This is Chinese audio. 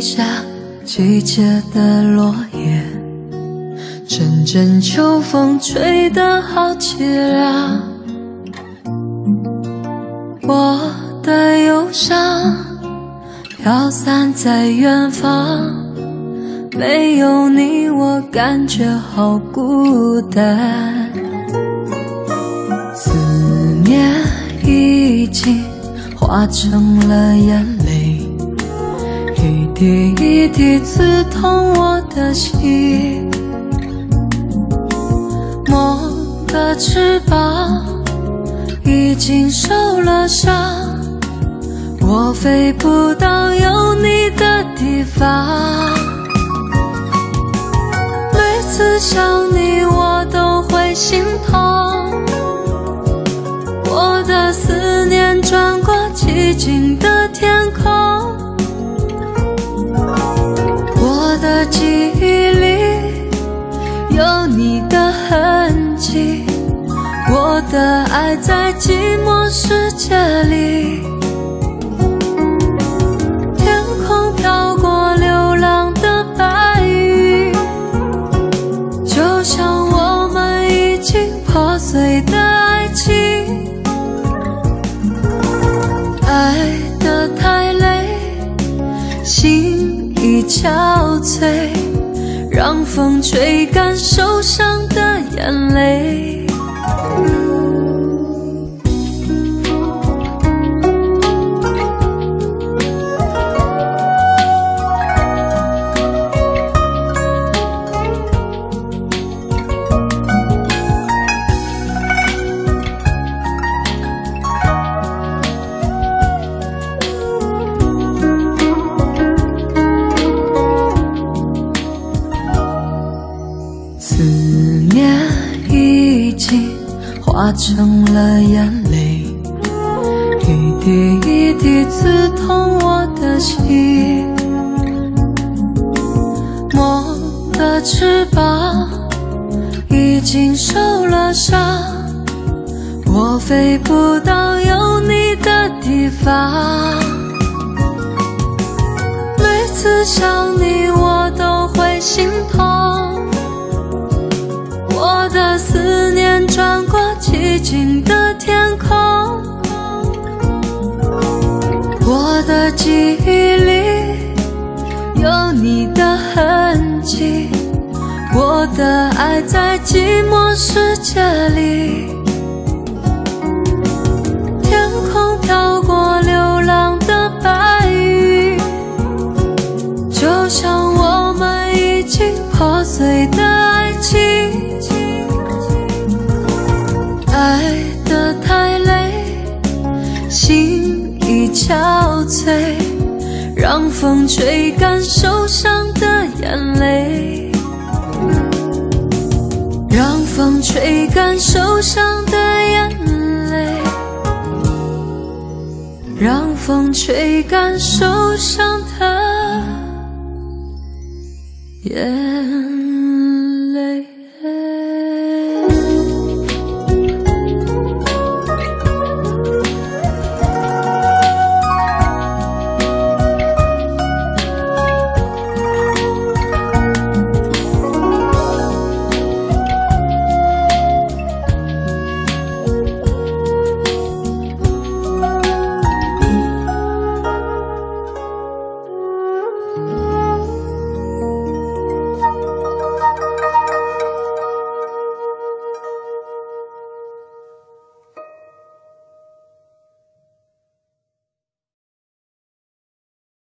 下季节的落叶，阵阵秋风吹得好凄凉。我的忧伤飘散在远方，没有你我感觉好孤单。思念已经化成了眼泪，一滴一滴刺痛我的心。梦的翅膀。已经受了伤，我飞不到有你的地方。每次想你，我都会心痛。我的思念穿过寂静的天空，的爱在寂寞世界里，天空飘过流浪的白云，就像我们已经破碎的爱情。爱得太累，心已憔悴，让风吹干受伤的眼泪。化成了眼泪，一滴一滴刺痛我的心。梦的翅膀已经受了伤，我飞不到有你的地方。每次想你，我都会心痛。寂静的天空，我的记忆里有你的痕迹，我的爱在寂寞世界里，天空飘过流浪的白云，就像我们已经破碎的憔悴，让风吹干受伤的眼泪，让风吹干受伤的眼泪，让风吹干受伤的眼。